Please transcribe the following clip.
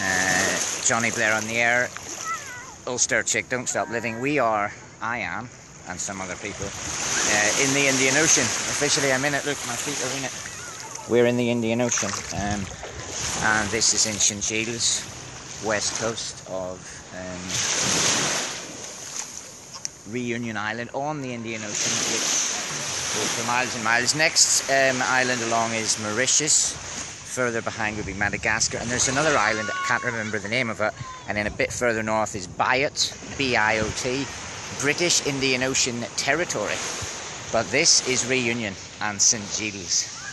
Uh, Jonny Blair on the air. Ulster Chick, Don't Stop Living. We are, I am, and some other people, uh, in the Indian Ocean. Officially, I'm in it. Look, my feet are in it. We're in the Indian Ocean. Um, and this is in St west coast of um, Reunion Island on the Indian Ocean, which goes for miles and miles. Next um, island along is Mauritius. Further behind would be Madagascar, and there's another island, I can't remember the name of it, and then a bit further north is Biot, B I O T, British Indian Ocean Territory. But this is Reunion and St Gilles.